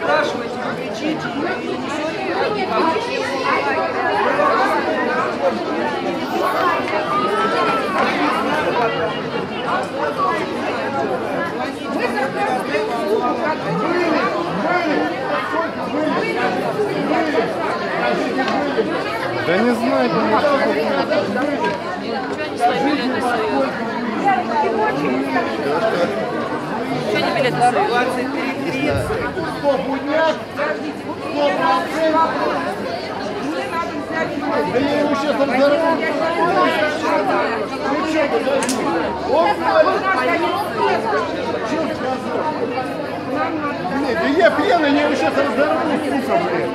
спрашиваете, вы кричите или Да не знаю, не знаю. Что не билеты стоят? Да я его сейчас разорву. Ну что, подожди. Он Нет, да я пьяный, я его сейчас разорву, сука, блядь.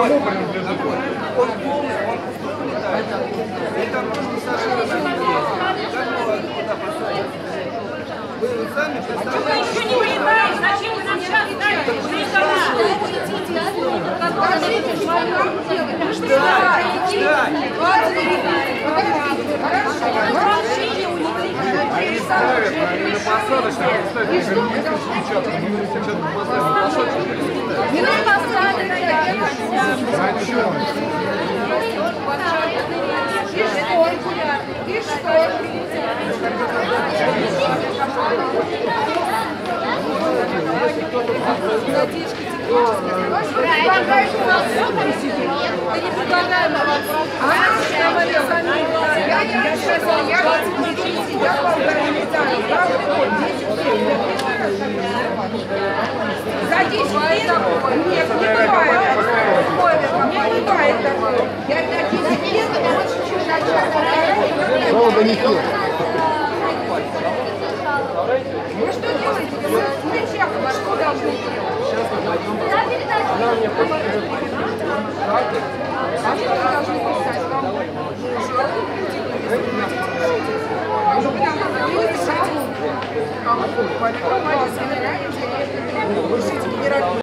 Авиакомпания кому принадлежит? Вы еще не понимаете, зачем вы нам сейчас ставите Они ставят, они на посадочном, если не сейчас, мы сейчас поставим посадочный. Не надо поставить, Что? И вопрос. Я говорила, я не решила, я 20 я полтора летаю. За 10 лет? Нет, не бывает. Долго не пил. Вы что делаете? Вы плечах башку должны Сейчас мы пойдем. Она мне подскажет. А что вы должны писать? Вам Вы же генеральный директор. Вы же генеральный